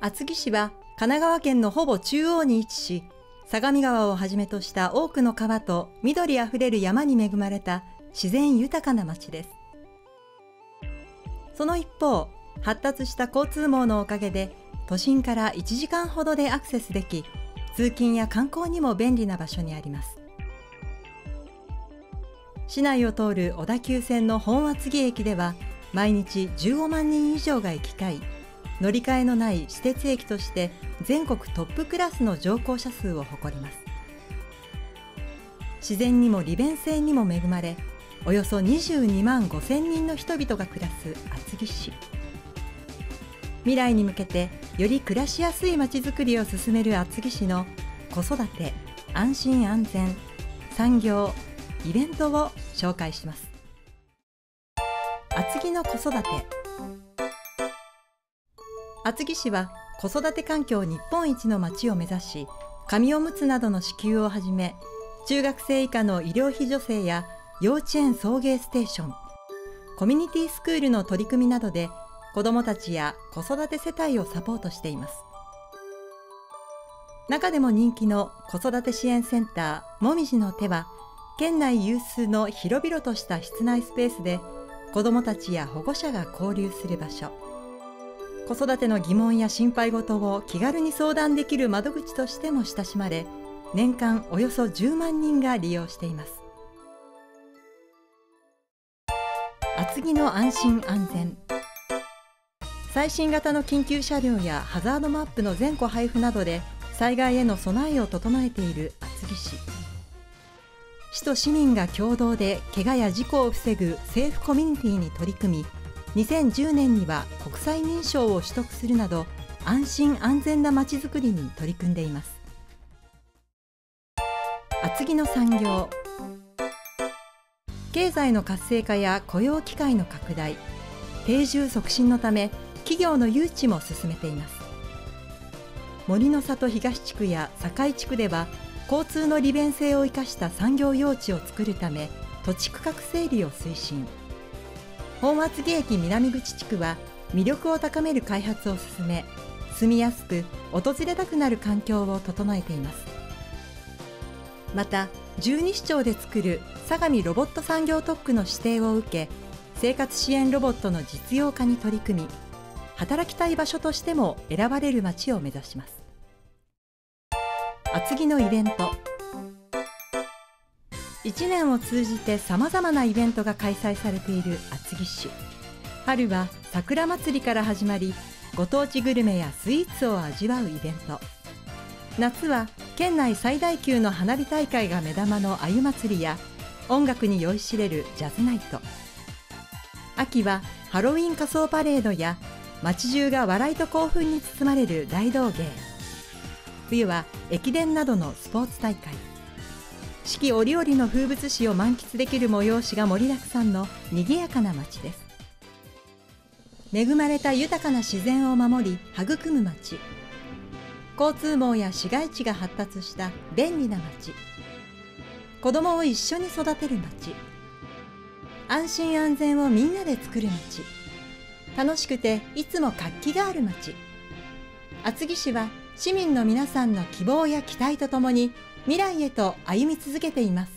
厚木市は神奈川県のほぼ中央に位置し、相模川をはじめとした多くの川と緑あふれる山に恵まれた自然豊かな町です。その一方、発達した交通網のおかげで都心から1時間ほどでアクセスでき、通勤や観光にも便利な場所にあります。市内を通る小田急線の本厚木駅では毎日15万人以上が行き交い乗り換えのない私鉄駅として全国トップクラスの乗降者数を誇ります。自然にも利便性にも恵まれおよそ22万5千人の人々が暮らす厚木市。未来に向けてより暮らしやすいまちづくりを進める厚木市の子育て安心安全産業イベントを紹介します。厚木の子育て。厚木市は子育て環境日本一の町を目指し紙おむつなどの支給をはじめ中学生以下の医療費助成や幼稚園送迎ステーションコミュニティスクールの取り組みなどで子どもたちや子育て世帯をサポートしています。中でも人気の子育て支援センターもみじの手は県内有数の広々とした室内スペースで子どもたちや保護者が交流する場所。子育ての疑問や心配事を気軽に相談できる窓口としても親しまれ年間およそ10万人が利用しています。厚木の安心安全。最新型の緊急車両やハザードマップの全戸配布などで災害への備えを整えている厚木市。市と市民が共同で怪我や事故を防ぐセーフコミュニティに取り組み2010年には国際認証を取得するなど安心安全なまちづくりに取り組んでいます。厚木の産業。経済の活性化や雇用機会の拡大。定住促進のため企業の誘致も進めています。森の里東地区や堺地区では交通の利便性を生かした産業用地を作るため土地区画整理を推進。本厚木駅南口地区は魅力を高める開発を進め住みやすく訪れたくなる環境を整えています。また十二市町で作る相模ロボット産業特区の指定を受け生活支援ロボットの実用化に取り組み働きたい場所としても選ばれる街を目指します。厚木のイベント1年を通じてさまざまなイベントが開催されている厚木市。春は桜祭りから始まりご当地グルメやスイーツを味わうイベント。夏は県内最大級の花火大会が目玉のあゆ祭りや音楽に酔いしれるジャズナイト。秋はハロウィン仮装パレードや街中が笑いと興奮に包まれる大道芸。冬は駅伝などのスポーツ大会。四季折々の風物詩を満喫できる催しが盛りだくさんの賑やかな街です。恵まれた豊かな自然を守り育む街。交通網や市街地が発達した便利な街。子供を一緒に育てる街。安心安全をみんなで作る街。楽しくていつも活気がある街。厚木市は市民の皆さんの希望や期待とともに未来へと歩み続けています。